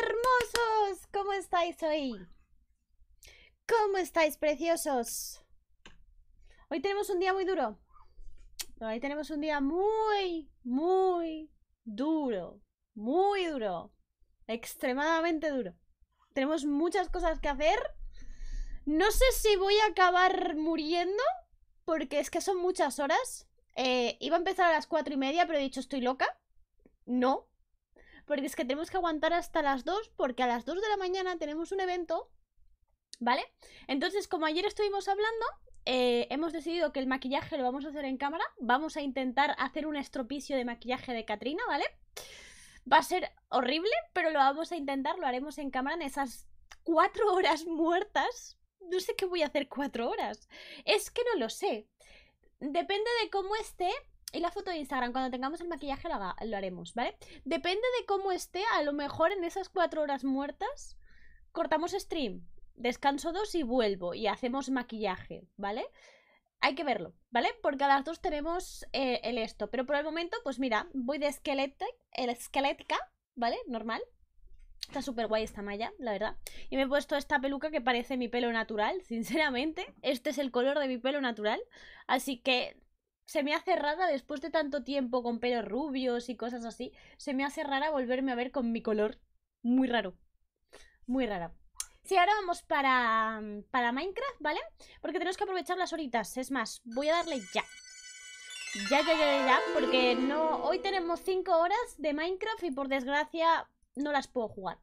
hermosos! ¿Cómo estáis hoy? ¿Cómo estáis, preciosos? Hoy tenemos un día muy duro. Hoy tenemos un día muy, muy duro. Muy duro. Extremadamente duro. Tenemos muchas cosas que hacer. No sé si voy a acabar muriendo. Porque es que son muchas horas. Eh, iba a empezar a las cuatro y media, pero he dicho estoy loca. No. Porque es que tenemos que aguantar hasta las 2. Porque a las 2 de la mañana tenemos un evento. ¿Vale? Entonces, como ayer estuvimos hablando, eh, hemos decidido que el maquillaje lo vamos a hacer en cámara. Vamos a intentar hacer un estropicio de maquillaje de Katrina, ¿vale? Va a ser horrible, pero lo vamos a intentar, lo haremos en cámara en esas cuatro horas muertas. No sé qué voy a hacer cuatro horas. Es que no lo sé. Depende de cómo esté. Y la foto de Instagram, cuando tengamos el maquillaje lo, lo haremos, ¿vale? Depende de cómo esté, a lo mejor en esas cuatro horas muertas cortamos stream descanso dos y vuelvo y hacemos maquillaje, ¿vale? Hay que verlo, ¿vale? Porque a las dos tenemos eh, el esto. Pero por el momento, pues mira, voy de esquelética, el esquelética, ¿vale? Normal. Está súper guay esta malla, la verdad. Y me he puesto esta peluca que parece mi pelo natural, sinceramente. Este es el color de mi pelo natural. Así que se me hace rara después de tanto tiempo con pelos rubios y cosas así. Se me hace rara volverme a ver con mi color. Muy raro. Muy rara. Sí, ahora vamos para, para Minecraft, ¿vale? Porque tenemos que aprovechar las horitas. Es más, voy a darle ya. Ya, ya, ya, ya, porque no... Hoy tenemos 5 horas de Minecraft y por desgracia no las puedo jugar.